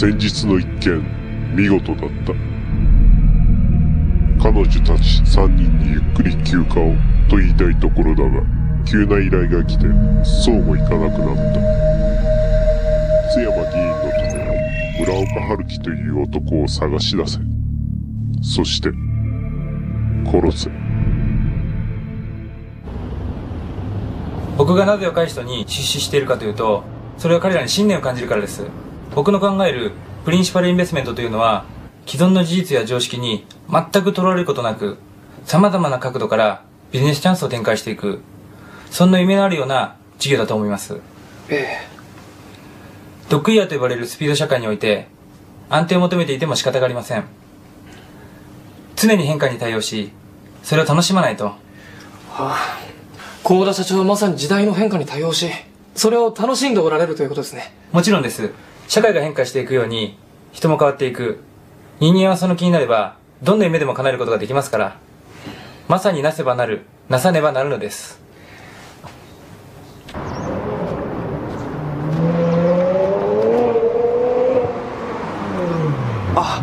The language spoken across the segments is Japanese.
先日の一件見事だった。彼女たち3人にゆっくり休暇をと言いたいところだが急な依頼が来てそうもいかなくなった。津山議員のため村岡春樹という男を探し出せ。そして殺せ。僕がなぜ若い人に出資しているかというとそれは彼らに信念を感じるからです。僕の考えるプリンシパルインベスメントというのは既存の事実や常識に全くとらわれることなく様々な角度からビジネスチャンスを展開していくそんな夢のあるような事業だと思います。ええ。ドッグイヤーと呼ばれるスピード社会において安定を求めていても仕方がありません。常に変化に対応しそれを楽しまないと。はあ。幸田社長はまさに時代の変化に対応しそれを楽しんでおられるということですね。もちろんです社会が変化していくように人も変わっていく。人間はその気になればどんな夢でも叶えることができますから。まさになせばなるなさねばなるのです。あ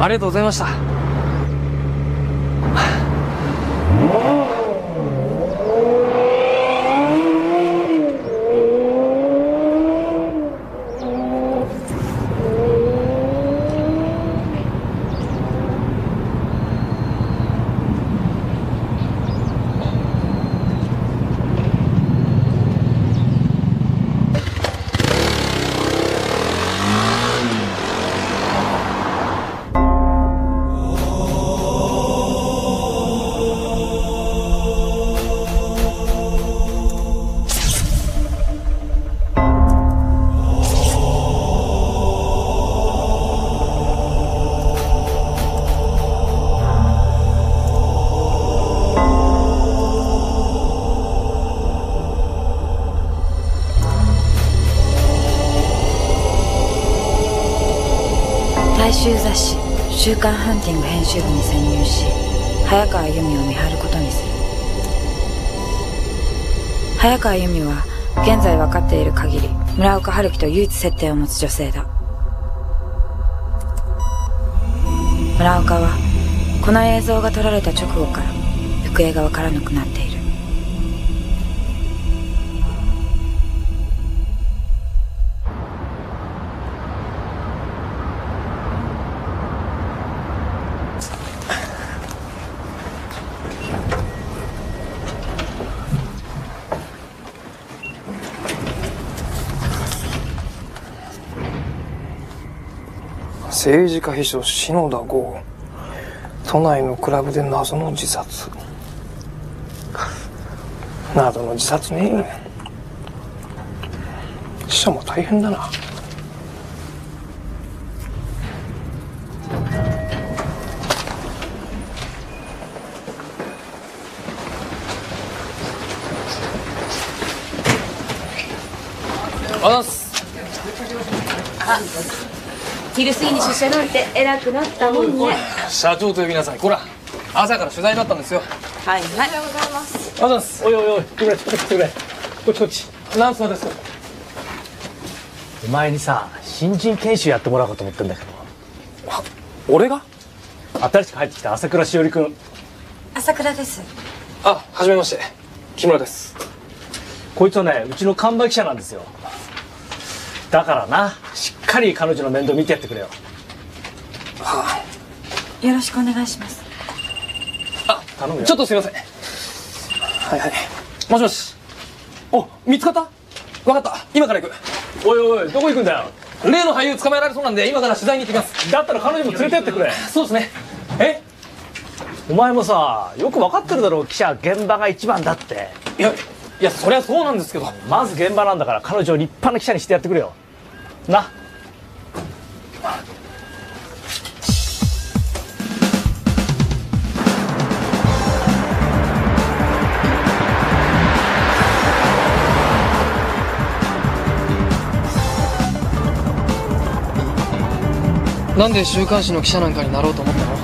ありがとうございました。週刊ハンティング編集部に潜入し早川由美を見張ることにする。早川由美は現在分かっている限り村岡春樹と唯一接点を持つ女性だ。村岡はこの映像が撮られた直後から行方が分からなくなっている。政治家秘書篠田剛。都内のクラブで謎の自殺。謎の自殺ね。死者も大変だなあざっす昼過ぎに出社なんて偉くなったもんね。社長と呼びなさいこら朝から取材だったんですよ。はいはい。おはようございます。あざっすおいおいおい来てくれ来てくれ。こっちこっち。なんすかですお前にさ新人研修やってもらおうかと思ってんだけど。俺が？新しく入ってきた朝倉しおり君。朝倉です。あはじめまして。木村です。こいつはねうちの看板記者なんですよ。だからなしっかり彼女の面倒見てやってくれよよろしくお願いします。頼むよ。ちょっとすいません。はいはい。もしもし。お見つかった？分かった。今から行く。おいおいどこ行くんだよ？例の俳優捕まえられそうなんで今から取材に行ってきます。だったら彼女も連れてってくれ。そうですね。え？お前もさよく分かってるだろう。記者現場が一番だって。いやいやそりゃそうなんですけど。まず現場なんだから彼女を立派な記者にしてやってくれよ。ななんで週刊誌の記者なんかになろうと思ったの？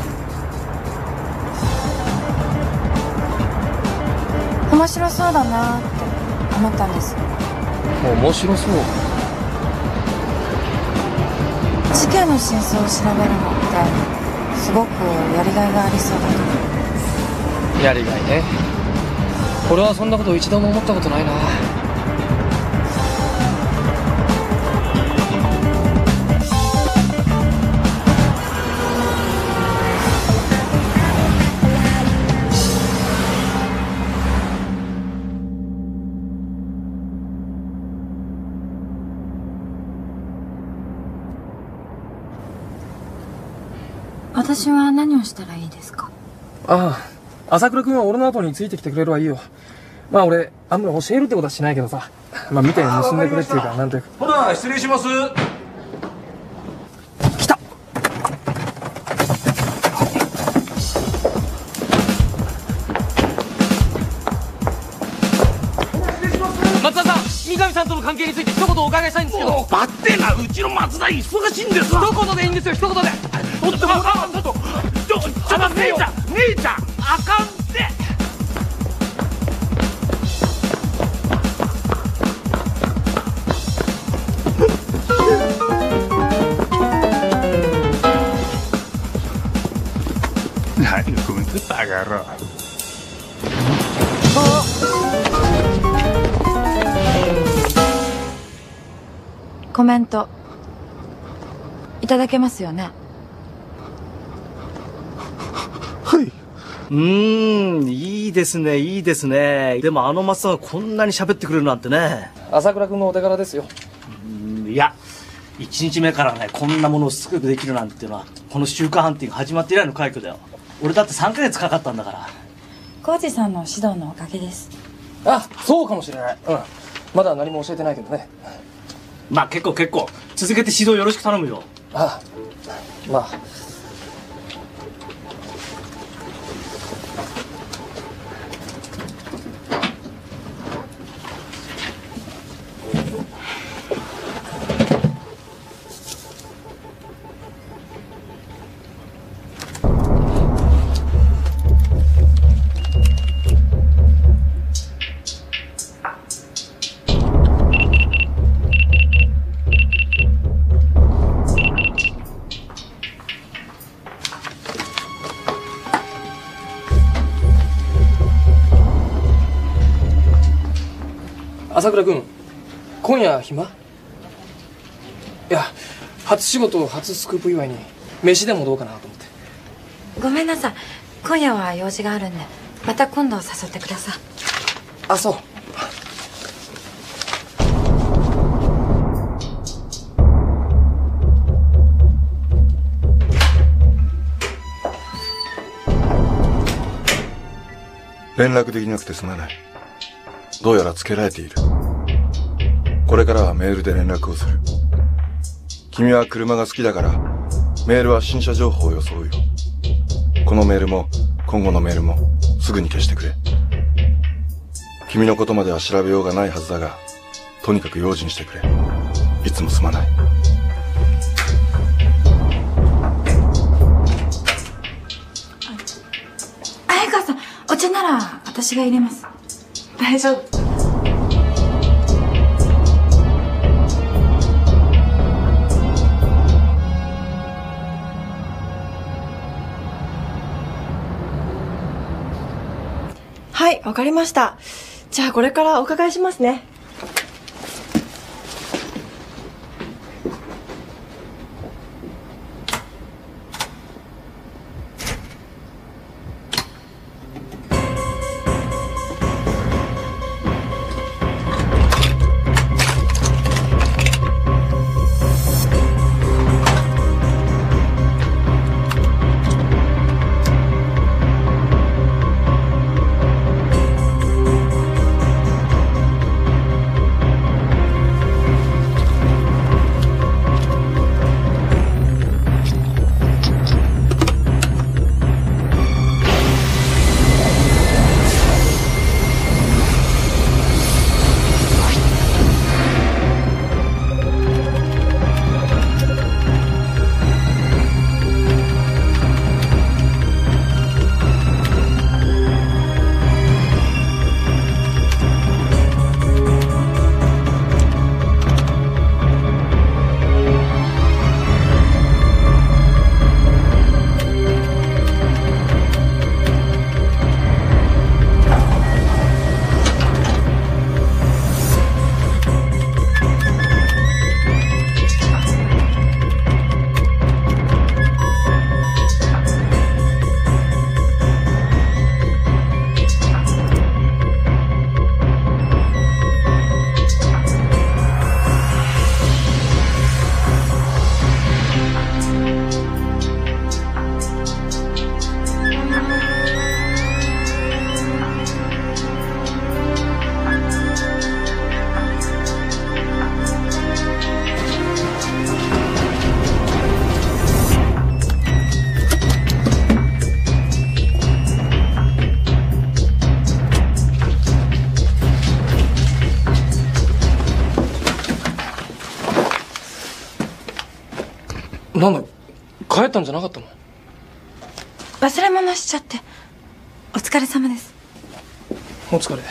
面白そうだなって思ったんです。面白そう。事件の真相を調べるのってすごくやりがいがありそうだからやりがいね。俺はそんなこと一度も思ったことないな私は何をしたらいいですか？ああ朝倉君は俺の後についてきてくれればいいよ。まあ俺あんまり教えるってことはしないけどさ。まあ見て盗んでくれっていうかなんというか。ほな失礼しますお伺いしたいんですけど。待ってなうちの松田忙しいんですわ。一言でいいんですよ一言で。ちょっとああちょっとちょちょっと姉ちゃん姉ちゃんあかんって。何こいつバカ野郎コメント。いただけますよね？うーんいいですねいいですね。でもあの松さんがこんなに喋ってくれるなんてね。朝倉君のお手柄ですよ。いや1日目からねこんなものをすぐできるなんていうのはこの週刊ハンティング始まって以来の快挙だよ。俺だって3ヶ月かかったんだから。浩二さんの指導のおかげです。あそうかもしれない。うん。まだ何も教えてないけどねまあ結構結構。続けて指導よろしく頼むよ。ああまあ。朝倉君今夜暇？いや初仕事初スクープ祝いに飯でもどうかなと思って。ごめんなさい。今夜は用事があるんでまた今度誘ってください。あそう。連絡できなくてすまない。どうやらつけられているこれからはメールで連絡をする。君は車が好きだからメールは新車情報を装うよ。このメールも今後のメールもすぐに消してくれ。君のことまでは調べようがないはずだがとにかく用心してくれ。いつもすまない。早川さんお茶なら私が入れます。大丈夫。わかりました。じゃあこれからお伺いしますね。ったんじゃなかったの忘れ物しちゃって。お疲れ様です。お疲れ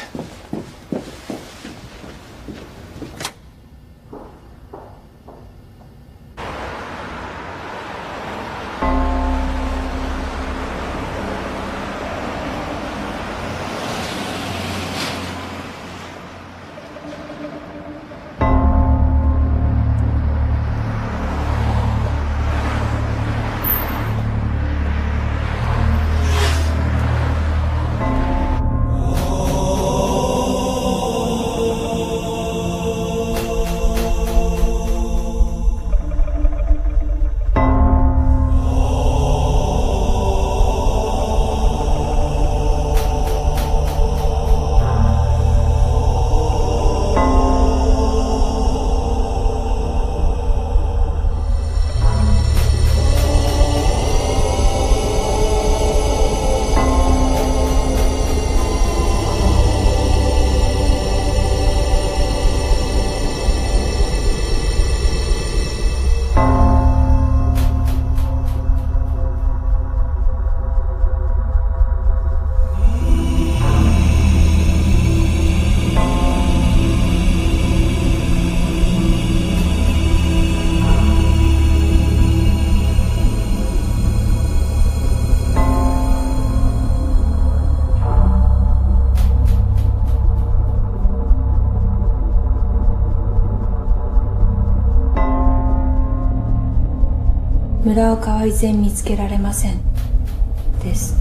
村岡は依然見つけられません。です。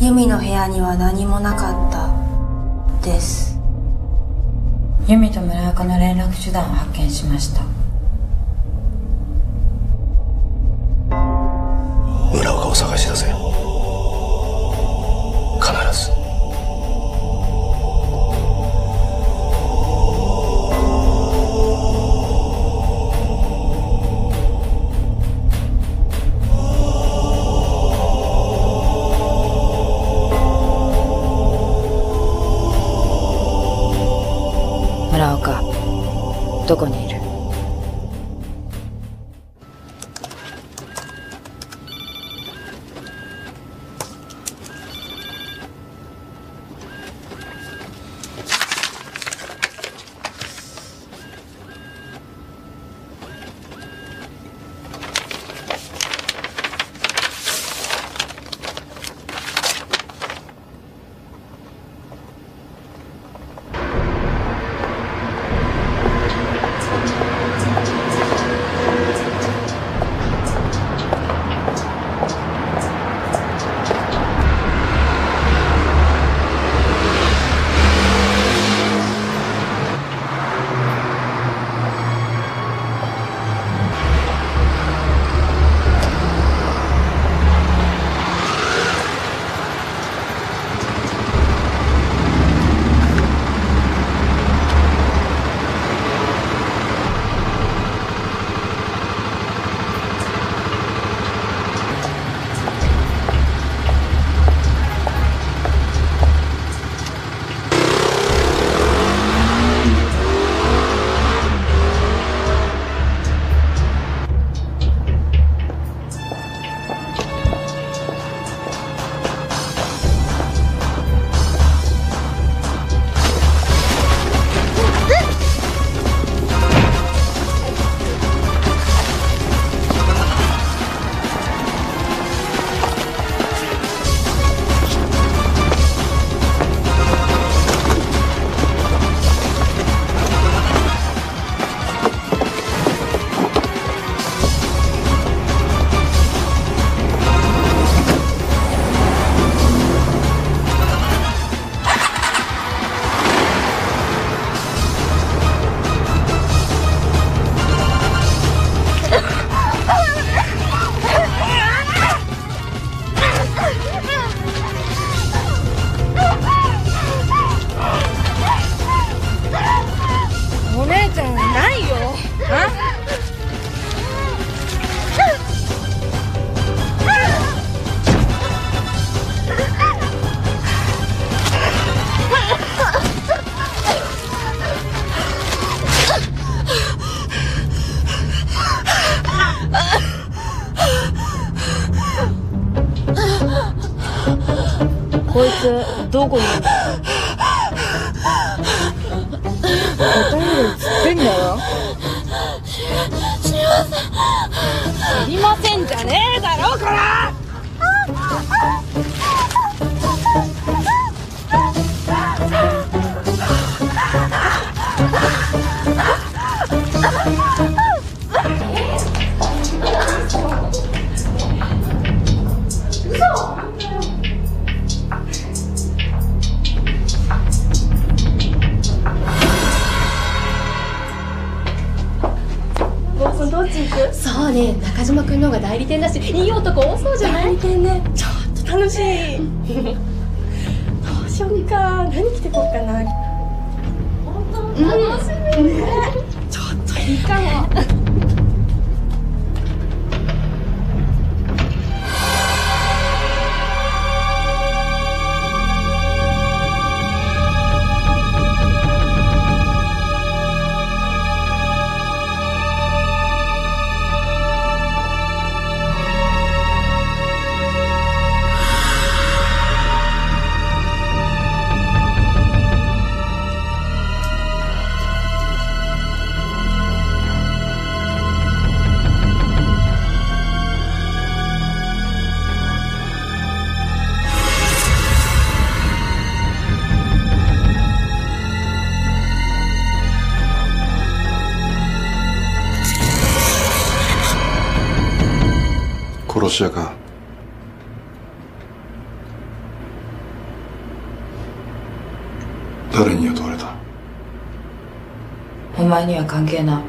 由美の部屋には何もなかった。です。由美と村岡の連絡手段を発見しました。村岡を探し出せ。必ず。男に？つち行くそうね。中島君の方が代理店だしいい男多そうじゃない？代理店ね。ちょっと楽しい。どうしよっか。何着てこうかな。本当楽しみね。ちょっといいかも前には関係ない。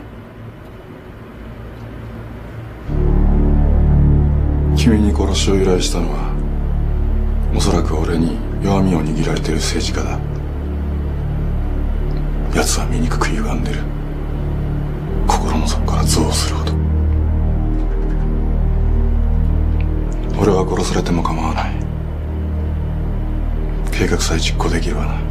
君に殺しを依頼したのはおそらく俺に弱みを握られてる政治家だ。奴は醜く歪んでる。心の底から憎悪するほど。俺は殺されても構わない。計画さえ実行できればな。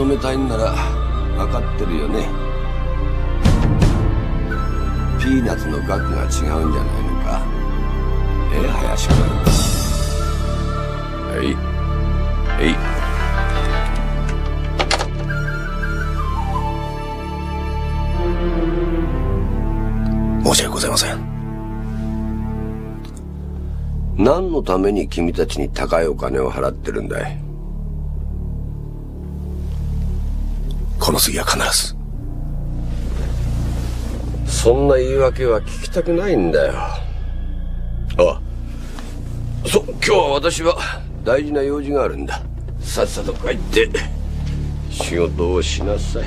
次期を務めたいんなら分かってるよね。ピーナッツの額が違うんじゃないのか。ええ林君。はい。はい。申し訳ございません。何のために君たちに高いお金を払ってるんだい？この次は必ず。そんな言い訳は聞きたくないんだよ。あそ今日は私は大事な用事があるんだ。さっさと帰って仕事をしなさい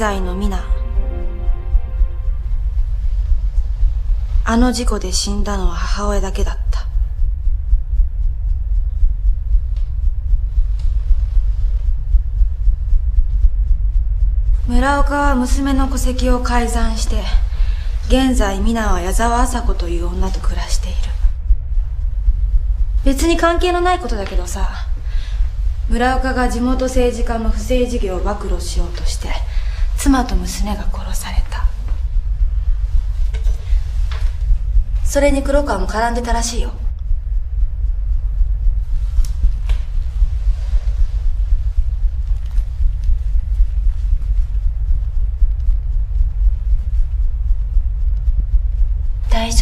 在の美奈あの事故で死んだのは母親だけだった。村岡は娘の戸籍を改ざんして、現在皆は矢沢麻子という女と暮らしている。別に関係のないことだけどさ、村岡が地元政治家の不正事業を暴露しようとして、妻と娘が殺された。それに黒川も絡んでたらしいよ。大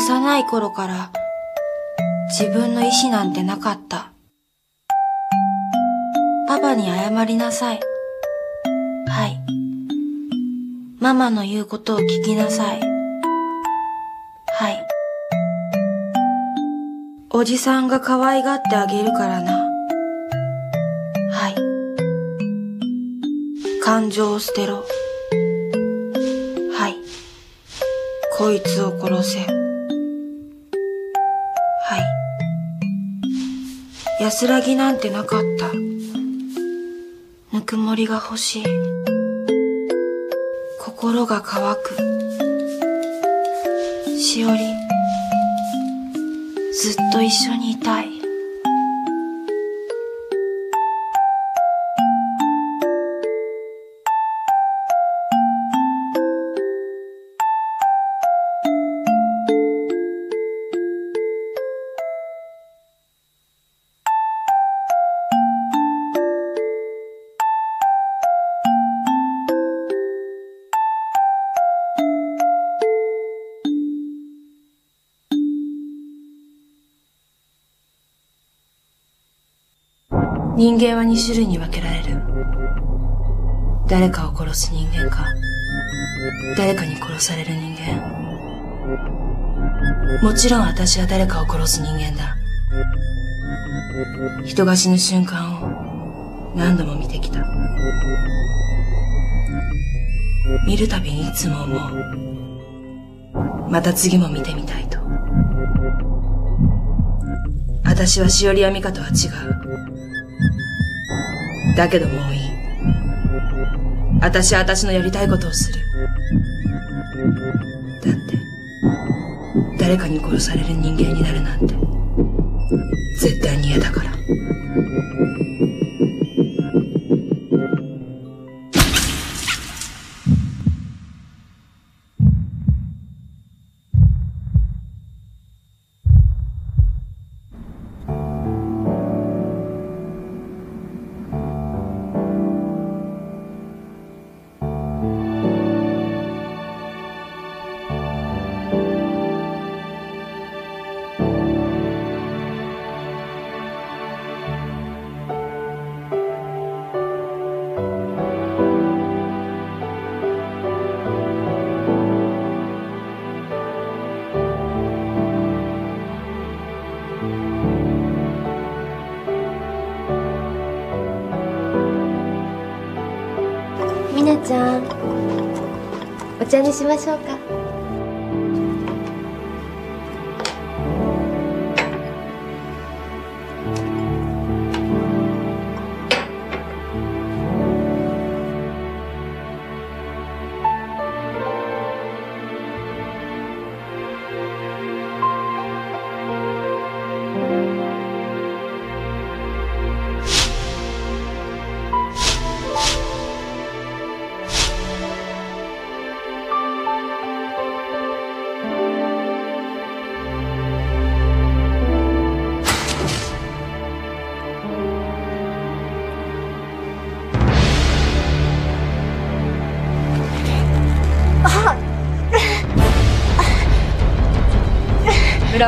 幼い頃から自分の意志なんてなかった。パパに謝りなさい。はい。ママの言うことを聞きなさい。はい。おじさんが可愛がってあげるからな。はい。感情を捨てろ。はい。こいつを殺せ。安らぎなんてなかった。ぬくもりが欲しい。心が乾く。しおり、ずっと一緒にいたい。人間は2種類に分けられる。誰かを殺す人間か、誰かに殺される人間。もちろん私は誰かを殺す人間だ。人が死ぬ瞬間を何度も見てきた。見るたびにいつも思う。また次も見てみたいと。私はしおりや美香とは違う。だけどもういい。私は私のやりたいことをする。だって、誰かに殺される人間になるなんて、茶にしましょうか。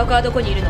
岡はどこにいる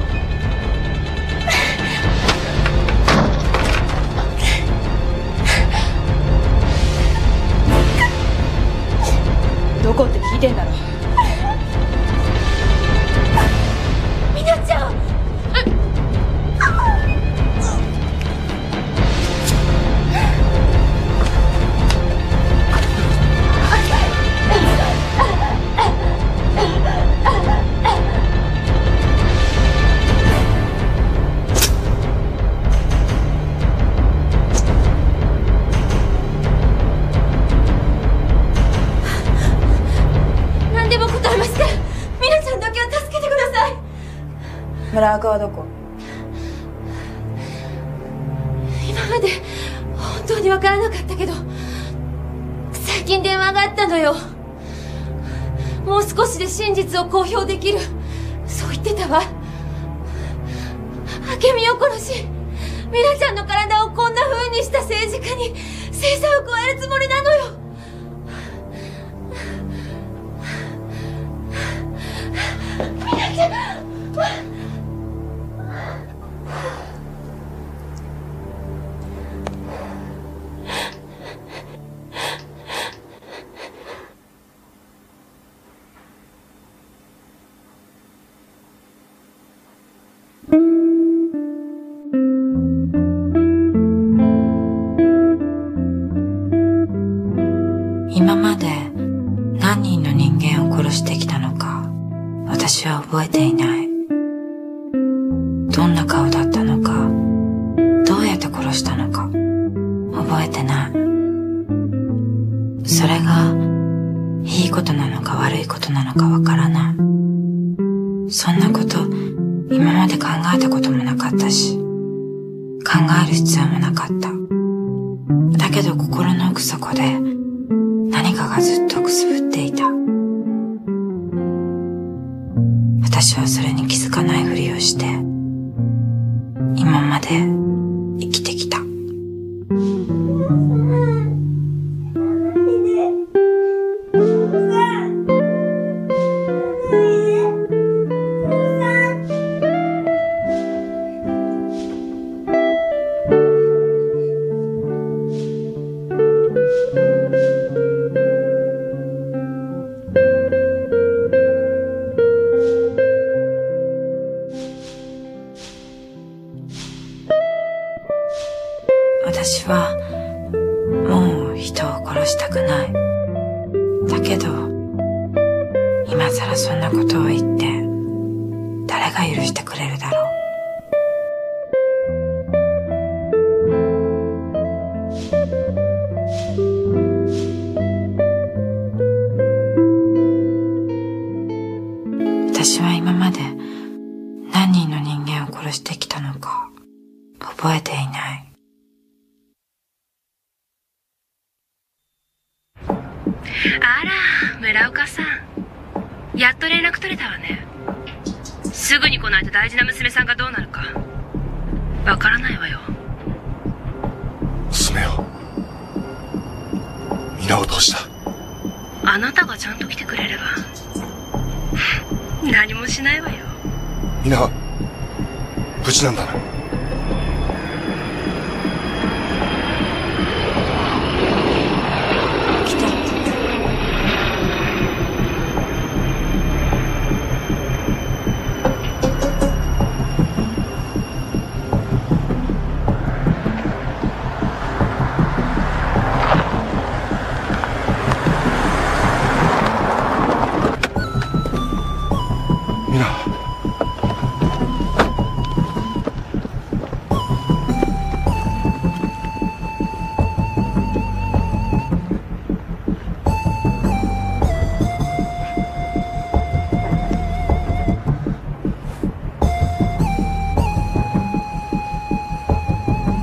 村岡はどこ？今まで本当にわからなかったけど最近電話があったのよ。もう少しで真実を公表できる。そう言ってたわ。明美を殺しミラちゃんの体をこんな風にした政治家に制裁を加えるつもりなのよ。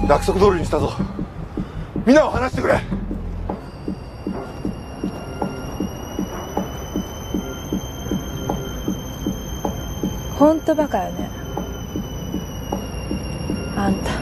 約束通りにしたぞ。皆を話してくれ。ほんとバカよね。あんた。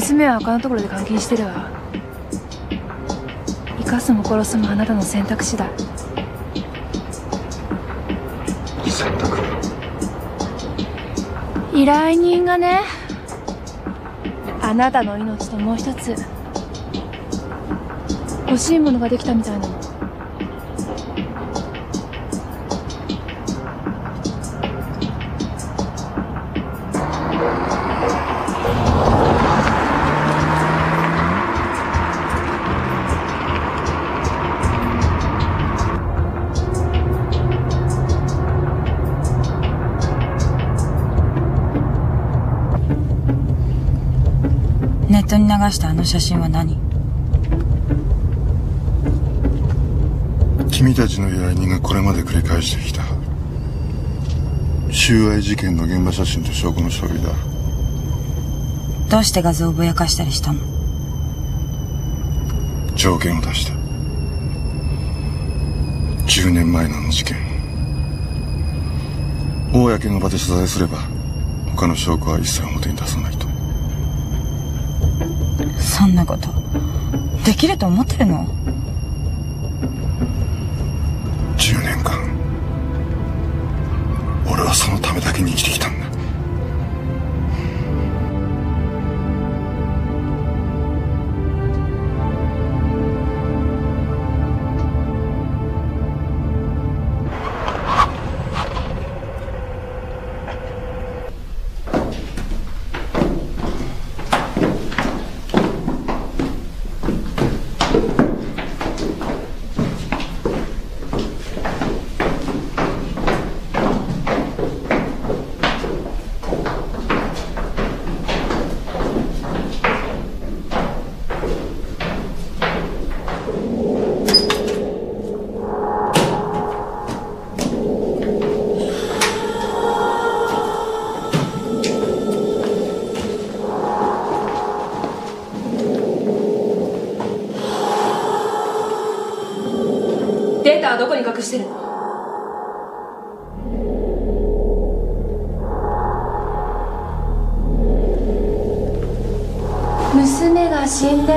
娘は他のところで監禁してるわ。生かすも殺すもあなたの選択肢だ。選択？依頼人がねあなたの命ともう一つ欲しいものができたみたいなのしたあの写真は何？君たちの依頼人がこれまで繰り返してきた。収賄事件の現場写真と証拠の書類だ。どうして画像をぼやかしたりしたの？条件を出した。10年前のあの事件。公の場で謝罪すれば他の証拠は一切表に出さないとそんなことできると思ってるの？10年間俺はそのためだけに生きてきたんだ。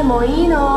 もいいの。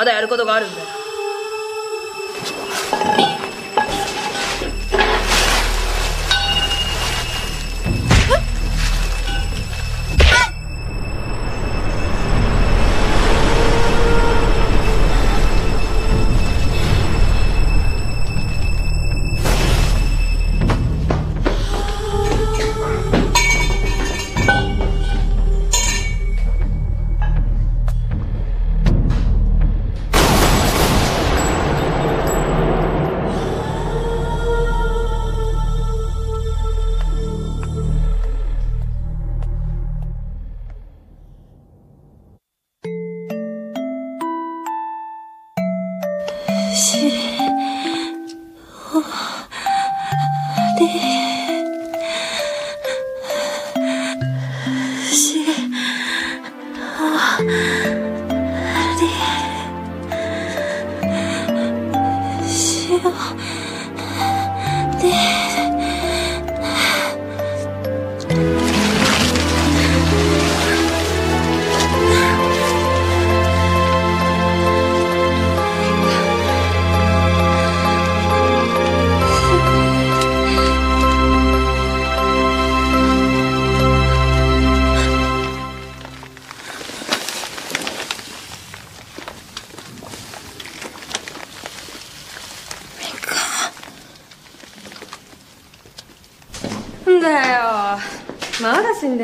まだやることがあるんだ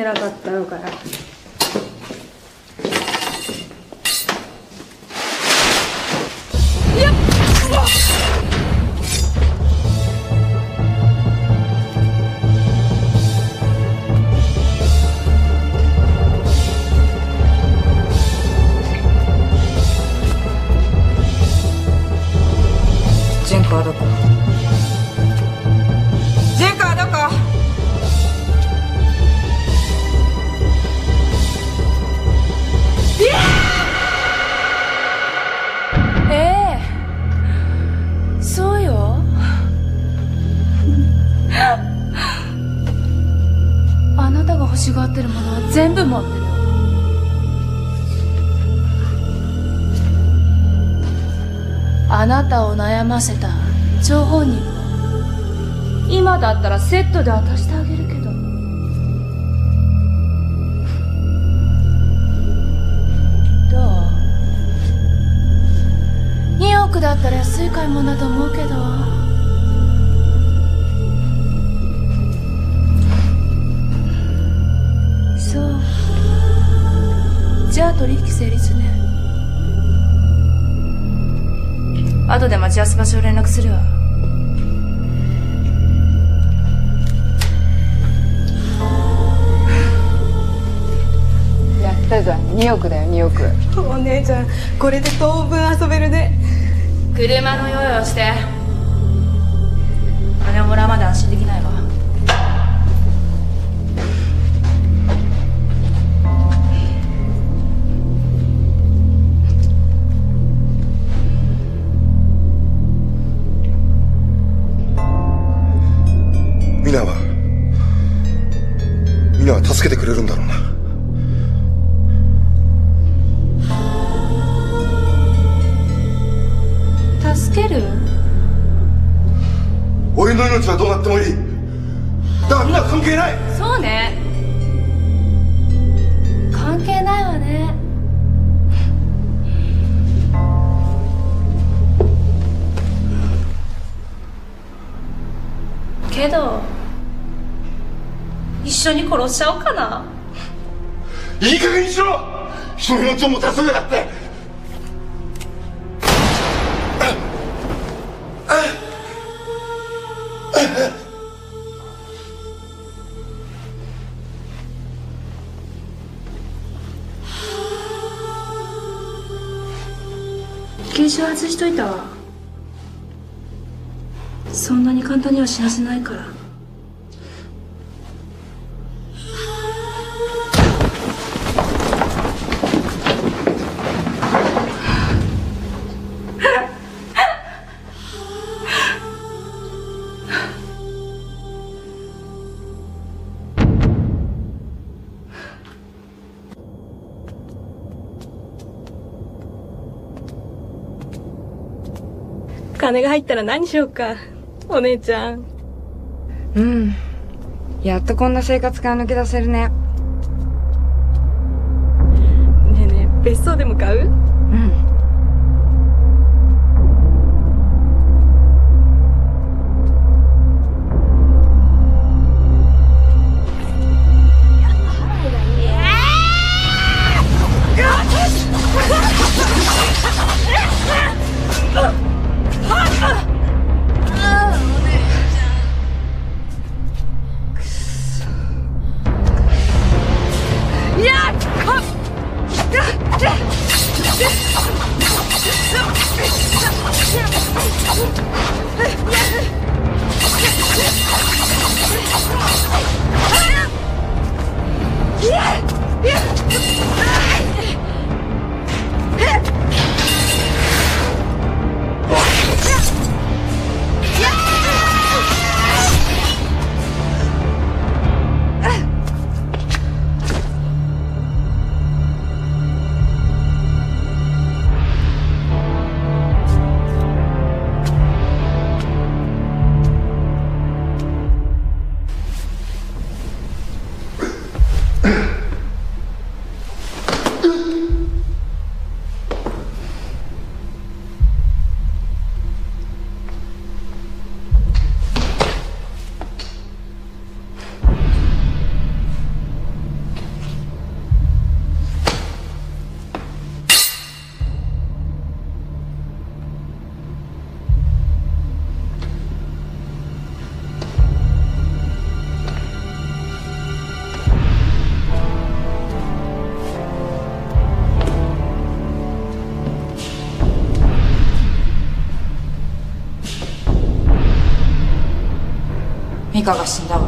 偉かったのから。た後で待ち合わせ場所を連絡するわ。やったじゃん。2億だよ2億。お姉ちゃんこれで当分遊べるね。車の用意をして。金をもらうまで安心できないわ助けてくれるんだろうな。助ける？俺の命はどうなってもいい。だからみんな関係ない。そうね緒に殺しちゃおうかな。いい加減にしろ。人の命をもたせやがってしといたわ。そんなに簡単には死なせないから金が入ったら何しようか。お姉ちゃん。うん。やっとこんな生活から抜け出せるねね。かが死んだわ。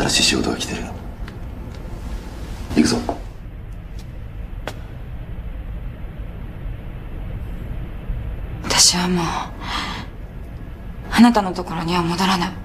新しい仕事が来てる。行くぞ。私はもうあなたのところには戻らない。